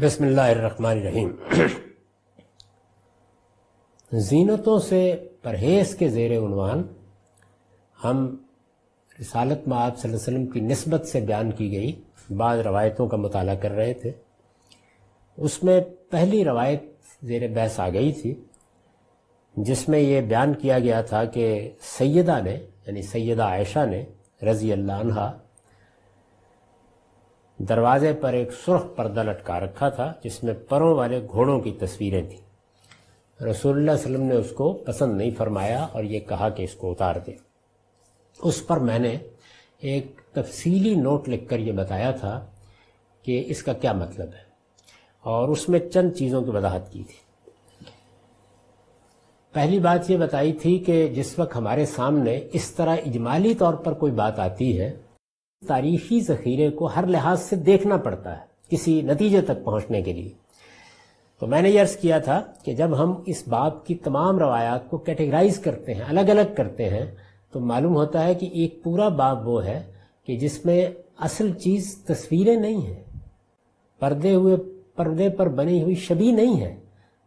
बसमीम जीनतों से परहेज़ के ज़ेर उनवान, हम रसालत माब वसल्लम की नस्बत से बयान की गई, बाद रवायतों का मताल कर रहे थे। उसमें पहली रवायत ज़ेर बहस आ गई थी, जिसमें यह बयान किया गया था कि सैदा ने, यानी सैदा आयशा ने रज़ी अल्लाह दरवाजे पर एक सुर्ख पर्दा लटका रखा था, जिसमें परों वाले घोड़ों की तस्वीरें थी। रसूलुल्लाह वसल्लम ने उसको पसंद नहीं फरमाया और ये कहा कि इसको उतार दे। उस पर मैंने एक तफसीली नोट लिखकर ये बताया था कि इसका क्या मतलब है, और उसमें चंद चीज़ों की वजाहत की थी। पहली बात ये बताई थी कि जिस वक्त हमारे सामने इस तरह इजमाली तौर पर कोई बात आती है तारीखी ज़ख़ीरे को हर लिहाज से देखना पड़ता है, किसी नतीजे तक पहुँचने के लिए। तो मैंने ये अर्ज़ किया था कि जब हम इस बाब की तमाम रवायात को कैटेगराइज करते हैं अलग अलग करते हैं तो मालूम होता है कि एक पूरा बाब वो है कि जिसमें असल चीज़ तस्वीरें नहीं हैं, पर्दे हुए, पर्दे पर बनी हुई शबी नहीं है,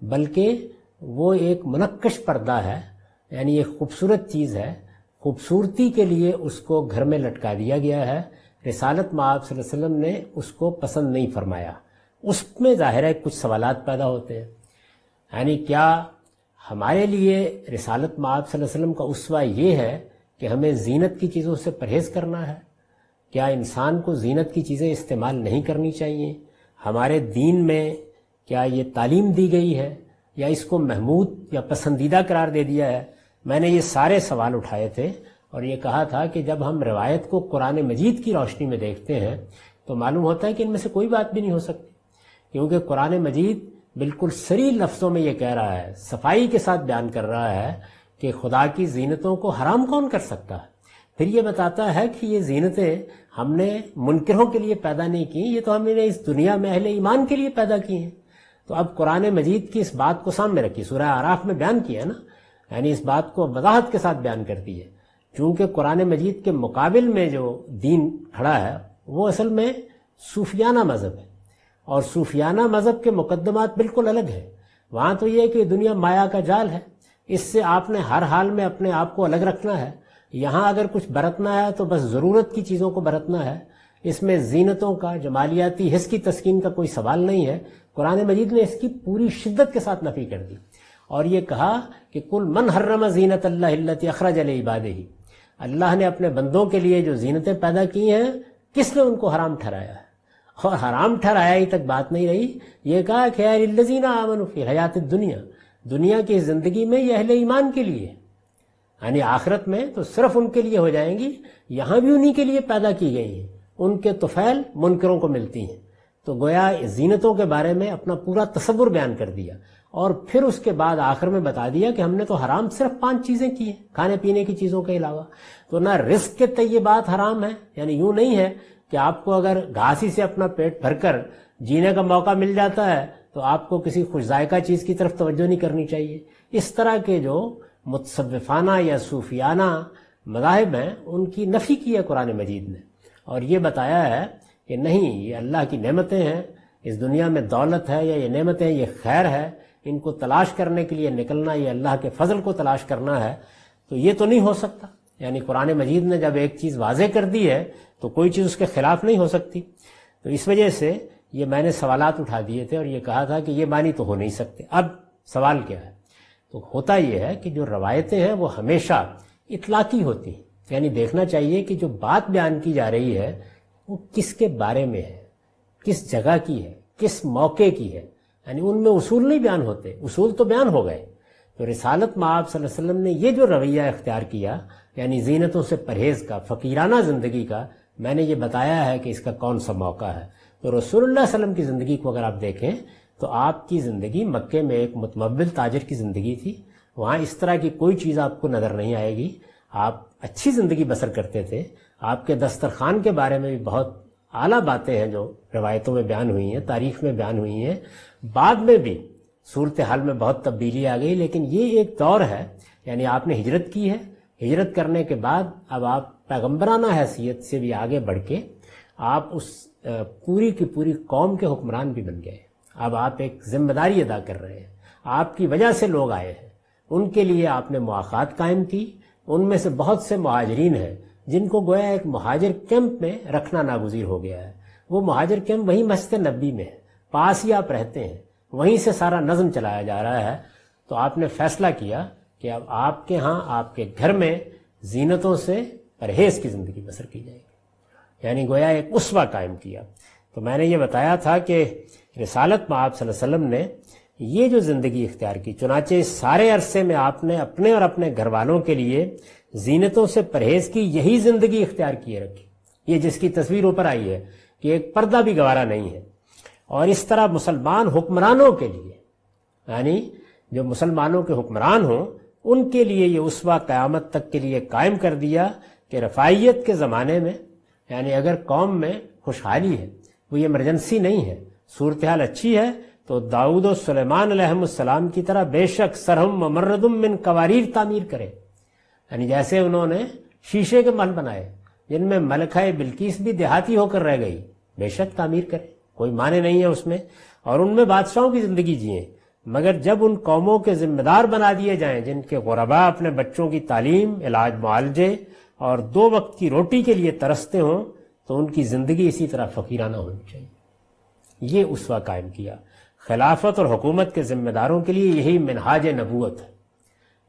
बल्कि वो एक मुनक्कश पर्दा है, यानी एक खूबसूरत चीज़ है खूबसूरती के लिए उसको घर में लटका दिया गया है। रिसालत माब वसल्लम ने उसको पसंद नहीं फरमाया। उसमें ज़ाहिर है कुछ सवाल पैदा होते हैं। यानी क्या हमारे लिए रिसालत माब वसल्लम का उसवा ये है कि हमें जीनत की चीज़ों से परहेज़ करना है? क्या इंसान को जीनत की चीज़ें इस्तेमाल नहीं करनी चाहिए? हमारे दीन में क्या ये तालीम दी गई है या इसको महमूद या पसंदीदा करार दे दिया है? मैंने ये सारे सवाल उठाए थे और ये कहा था कि जब हम रवायत को कुरान मजीद की रोशनी में देखते हैं तो मालूम होता है कि इनमें से कोई बात भी नहीं हो सकती। क्योंकि कुरान मजीद बिल्कुल सरी लफ्ज़ों में ये कह रहा है, सफ़ाई के साथ बयान कर रहा है कि खुदा की जीनतों को हराम कौन कर सकता है? फिर ये बताता है कि ये जीनतें हमने मुनकरों के लिए पैदा नहीं की, ये तो हमने इस दुनिया में अहले ईमान के लिए पैदा की हैं। तो अब कुरान मजीद की इस बात को सामने रखी सूरह आराफ में बयान किया ना यानी इस बात को वजाहत के साथ बयान करती है। चूँकि कुरान मजीद के मुकाबिल में जो दीन खड़ा है, वो असल में सूफियाना मज़हब है। और सूफियाना मज़हब के मुकदमात बिल्कुल अलग है। वहाँ तो ये है कि दुनिया माया का जाल है। इससे आपने हर हाल में अपने आप को अलग रखना है। यहाँ अगर कुछ बरतना है तो बस ज़रूरत की चीज़ों को बरतना है। इसमें जीनतों का, जमालियाती हिस्स की तस्कीन का कोई सवाल नहीं है। कुरान मजीद ने इसकी पूरी शिद्दत के साथ नफी कर दी। और ये कहा कि कुल मन हर्रम जीनत अल्लाह अखराज इबाद ही अल्लाह ने अपने बंदों के लिए जो जीनतें पैदा की हैं, किसने उनको हराम ठहराया? और हराम ठहराया ही तक बात नहीं रही। ये कहा कि यार आमन फिर हयात दुनिया दुनिया की ज़िंदगी में यह अहले ईमान के लिए। यानी आखिरत में तो सिर्फ़ उनके लिए हो जाएँगी, यहाँ भी उन्हीं के लिए पैदा की गई हैं। उनके तुफैल मुनकरों को मिलती हैं। तो गोया जीनतों के बारे में अपना पूरा तस्वुर बयान कर दिया। और फिर उसके बाद आखिर में बता दिया कि हमने तो हराम सिर्फ़ पाँच चीज़ें की हैं, खाने पीने की चीज़ों के अलावा। तो ना रिस्क के तय ये बात हराम है, यानी यूँ नहीं है कि आपको अगर घासी से अपना पेट भरकर जीने का मौका मिल जाता है तो आपको किसी खुशजायका चीज़ की तरफ़ तवज्जो नहीं करनी चाहिए। इस तरह के जो मुतसफ़ाना या सूफियाना मजाहब हैं, उनकी नफ़ी की है कुरान मजीद ने। और ये बताया है कि नहीं, ये अल्लाह की नेमतें हैं, इस दुनिया में दौलत है या ये नेमतें ये खैर है इनको तलाश करने के लिए निकलना, ये अल्लाह के फजल को तलाश करना है तो ये तो नहीं हो सकता। यानी कुरान मजीद ने जब एक चीज़ वाजे कर दी है तो कोई चीज़ उसके खिलाफ नहीं हो सकती। तो इस वजह से ये मैंने सवालात उठा दिए थे और ये कहा था कि ये मानी तो हो नहीं सकते। अब सवाल क्या है? तो होता यह है कि जो रवायतें हैं, वो हमेशा इतलाकी होती हैं। यानी देखना चाहिए कि जो बात बयान की जा रही है, वो किसके बारे में है? किस जगह की है? किस मौके की है? यानी उनमें उसूल नहीं बयान होते। उसूल तो बयान हो गए। तो रिसालत माब वसल्लम ने ये जो रवैया इख्तियार किया, यानी जीनतों से परहेज का, फ़कीराना ज़िंदगी का, मैंने ये बताया है कि इसका कौन सा मौका है। तो रसूलुल्लाह वसल्लम की ज़िंदगी को अगर आप देखें तो आपकी ज़िंदगी मक्के में एक मुतमबिल ताजर की ज़िंदगी थी। वहाँ इस तरह की कोई चीज़ आपको नज़र नहीं आएगी। आप अच्छी ज़िंदगी बसर करते थे। आपके दस्तरखान के बारे में भी बहुत आला बातें हैं जो रवायतों में बयान हुई हैं, तारीख में बयान हुई हैं। बाद में भी सूरत हाल में बहुत तब्दीली आ गई, लेकिन ये एक दौर है, यानी आपने हिजरत की है। हिजरत करने के बाद अब आप पैगम्बराना हैसियत से भी आगे बढ़ के आप उस पूरी की पूरी कौम के हुक्मरान भी बन गए। अब आप एक ज़िम्मेदारी अदा कर रहे हैं। आपकी वजह से लोग आए हैं। उनके लिए आपने मुआखात कायम की। उनमें से बहुत से महाजरीन हैं जिनको गोया एक महाजर कैंप में रखना नागुजीर हो गया है। वो महाजर कैंप वही मस्जिद नबी में है। पास ही आप रहते हैं। वहीं से सारा नज्म चलाया जा रहा है। तो आपने फैसला किया कि अब आपके यहाँ, आपके घर में जीनतों से परहेज की ज़िंदगी बसर की जाएगी। यानी गोया एक उसवा कायम किया। तो मैंने ये बताया था कि रिसालत में आप वसल्लम ने ये जो ज़िंदगी इख्तियार की, चुनाचे सारे अरसे में आपने अपने और अपने घर वालों के लिए जीनतों से परहेज की, यही ज़िंदगी इख्तियार किए रखी। ये जिसकी तस्वीर ऊपर आई है कि एक पर्दा भी गवारा नहीं है। और इस तरह मुसलमान हुक्मरानों के लिए, यानी जो मुसलमानों के हुक्मरान हों, उनके लिए ये उसवा क़यामत तक के लिए कायम कर दिया कि रफाइयत के ज़माने में, यानी अगर कौम में खुशहाली है, वो ये इमरजेंसी नहीं है, सूरत हाल अच्छी है तो दाऊद सलेमान की तरह बेशक सरहम मर्रदुम मिन कवारीर तामीर करे। यानी जैसे उन्होंने शीशे के महल बनाए, जिनमें मलखाए बिल्किस भी देहाती होकर रह गई, बेशक तामीर करे। कोई माने नहीं है उसमें। और उनमें बादशाहों की ज़िंदगी जिए। मगर जब उन कौमों के जिम्मेदार बना दिए जाएँ, जिनके गुरबा अपने बच्चों की तालीम, इलाज मुआवजे और दो वक्त की रोटी के लिए तरसते हों तो उनकी ज़िंदगी इसी तरह फकीराना होनी चाहिए। ये उसवा कायम किया। खिलाफत और हुकूमत के जिम्मेदारों के लिए यही मिनहाज नबूत है।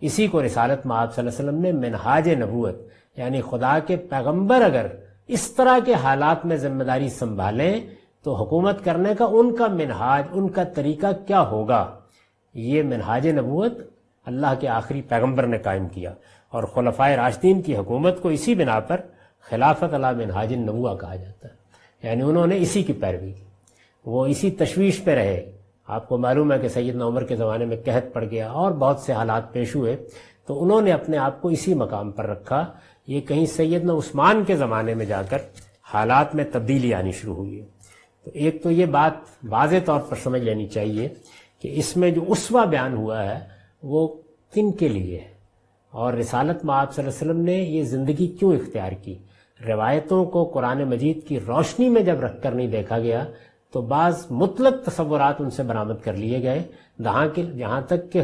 इसी को रिसालत में आप ने मिनहाज नबूत यानी खुदा के पैगंबर अगर इस तरह के हालात में ज़िम्मेदारी संभालें तो हुकूमत करने का उनका मिनहाज, उनका तरीका क्या होगा? ये मिनहाज नबूत अल्लाह के आखिरी पैगंबर ने कायम किया। और खुलफाए राशदीन की हुकूमत को इसी बिना पर खिलाफत अला मिनहाज नबुआ कहा जाता है। यानी उन्होंने इसी की पैरवी की। वो इसी तशवीश पे रहे। आपको मालूम है कि सैयद उमर के ज़माने में कहत पड़ गया और बहुत से हालात पेश हुए तो उन्होंने अपने आप को इसी मकाम पर रखा। ये कहीं सैयद उस्मान के ज़माने में जाकर हालात में तब्दीली आनी शुरू हुई है। तो एक तो ये बात वाज तौर पर समझ लेनी चाहिए कि इसमें जो उसवा बयान हुआ है, वो किन के लिए है? और रिसालत में आप वसल्लम ने ये ज़िंदगी क्यों इख्तियार की? रवायतों को कुरान मजीद की रोशनी में जब रख कर नहीं देखा गया तो बाज़ मुतलक तस्वुरात उनसे बरामद कर लिए गए। जहाँ के जहाँ तक कि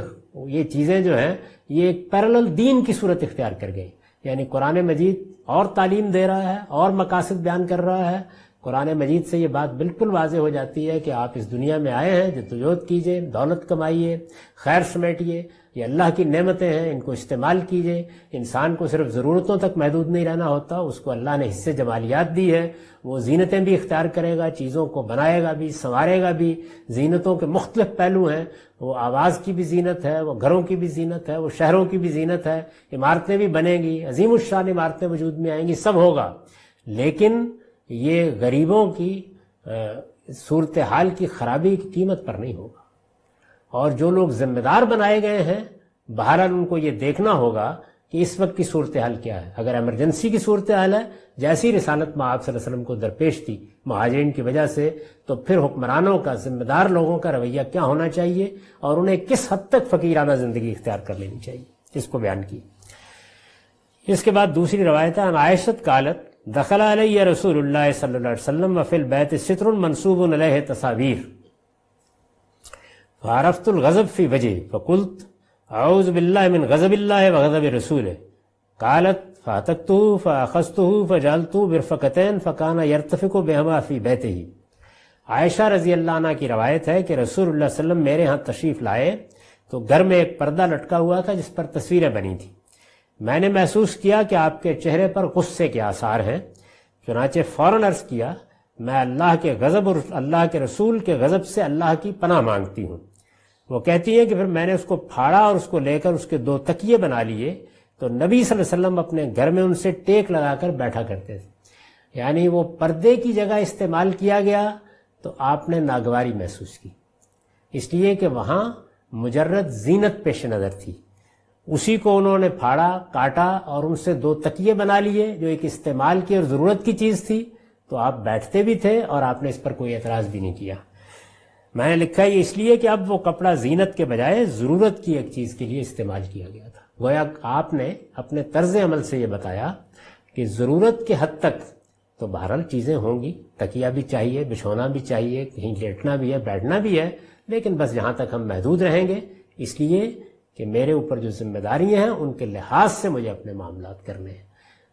ये चीज़ें जो हैं, ये एक पैरल दीन की सूरत इख्तियार कर गई। यानी कुरान मजीद और तालीम दे रहा है, और मकासद बयान कर रहा है कुरान मजीद से ये बात बिल्कुल वाज हो जाती है कि आप इस दुनिया में आए हैं जद्दोजहद कीजिए, दौलत कमाइए, खैर समेटिए, ये अल्लाह की नेमतें हैं, इनको इस्तेमाल कीजिए। इंसान को सिर्फ़ ज़रूरतों तक महदूद नहीं रहना होता, उसको अल्लाह ने हिस्से जमालियात दी है। वो जीनतें भी इख्तियार करेगा, चीज़ों को बनाएगा भी, संवारेगा भी, जीनतों के मुख्तलिफ़ पहलू हैं। वो आवाज़ की भी जीनत है, वो घरों की भी जीनत है, वो शहरों की भी जीनत है, इमारतें भी बनेंगी अजीम शान इमारतें वजूद में आएँगी, सब होगा। लेकिन ये गरीबों की सूरत हाल की खराबी की कीमत पर नहीं होगा। और जो लोग जिम्मेदार बनाए गए हैं, बहरहाल उनको ये देखना होगा कि इस वक्त की सूरत हाल क्या है। अगर एमरजेंसी की सूरत हाल है, जैसी रिसालत में आप वसल्लम को दरपेश थी महाजरीन की वजह से तो फिर हुक्मरानों का, जिम्मेदार लोगों का रवैया क्या होना चाहिए और उन्हें किस हद तक फकीराना ज़िंदगी इख्तियार कर लेनी चाहिए, इसको बयान की इसके बाद दूसरी रवायत है आयशत कालत दखल रसूल वसल्लम वफिल बैत सितर मनसूब तसावीर फ़ारफ़ुल गज़ब फ़ी वजह फ़कुल्त आउज़ बिल्लाह मिन व गज़ब रसूल कालत फ़ातकतु फ़ाखस्तु फ़जालतु बिरफ़कतैन फ़काना यरतफ़िको बेहमा फ़ी बैत ही आयशा रज़ी अल्लाह की रवायत है कि रसूल वसल्लम मेरे यहाँ तशरीफ़ लाए तो घर में एक पर्दा लटका हुआ था जिस पर तस्वीरें बनी थी मैंने महसूस किया कि आपके चेहरे पर गुस्से के आसार हैं। चुनाचे फ़ौरन अर्ज़ किया, मैं अल्लाह के गज़ब और अल्लाह के रसूल के गज़ब से अल्लाह की पनाह मांगती हूँ। वो कहती है कि फिर मैंने उसको फाड़ा और उसको लेकर उसके दो तकिए बना लिए तो नबी वसल्लम अपने घर में उनसे टेक लगाकर बैठा करते थे। यानी वो पर्दे की जगह इस्तेमाल किया गया तो आपने नागवारी महसूस की। इसलिए कि वहाँ मुजर्रद जीनत पेश नज़र थी। उसी को उन्होंने फाड़ा, काटा और उनसे दो तकिए बना लिए, जो एक इस्तेमाल की और ज़रूरत की चीज़ थी। तो आप बैठते भी थे और आपने इस पर कोई एतराज़ भी नहीं किया। मैंने लिखा ये इसलिए कि अब वो कपड़ा जीनत के बजाय ज़रूरत की एक चीज़ के लिए इस्तेमाल किया गया था। गोया आपने अपने तर्ज अमल से ये बताया कि ज़रूरत के हद तक तो बहरहाल चीज़ें होंगी। तकिया भी चाहिए, बिछोना भी चाहिए, कहीं लेटना भी है, बैठना भी है, लेकिन बस जहाँ तक हम महदूद रहेंगे। इसलिए कि मेरे ऊपर जो जिम्मेदारियाँ हैं, उनके लिहाज से मुझे अपने मामला करने हैं।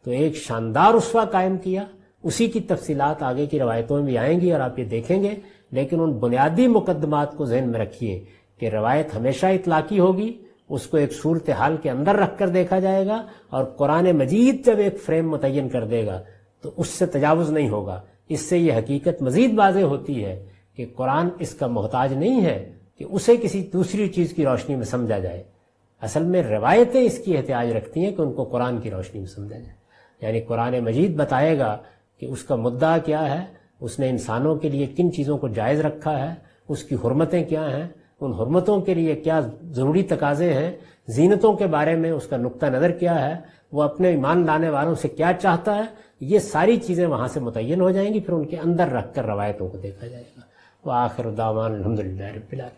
तो एक शानदार उसवा कायम किया। उसी की तफसीलात आगे की रवायतों में भी आएँगी और आप ये देखेंगे। लेकिन उन बुनियादी मुकदमात को जहन में रखिए कि रवायत हमेशा इतलाकी होगी। उसको एक सूरत हाल के अंदर रखकर देखा जाएगा और कुरान मजीद जब एक फ्रेम मुतन कर देगा तो उससे तजावुज नहीं होगा। इससे ये हकीकत मजीद वाज होती है कि कुरान इसका मोहताज नहीं है कि उसे किसी दूसरी चीज़ की रोशनी में समझा जाए। असल में रवायतें इसकी एहतियाज रखती हैं कि उनको कुरान की रोशनी में समझा जाए। यानी कुरान मजीद बताएगा कि उसका मुद्दा क्या है, उसने इंसानों के लिए किन चीज़ों को जायज़ रखा है, उसकी हरमतें क्या हैं, उन हरमतों के लिए क्या ज़रूरी तकाजे हैं, जीनतों के बारे में उसका नुकता नज़र क्या है, वो अपने ईमान लाने वालों से क्या चाहता है, ये सारी चीज़ें वहाँ से मुतन हो जाएँगी, फिर उनके अंदर रख कर रवायतों को देखा जाएगा। वह आखिर दामान अलहमदिल्ला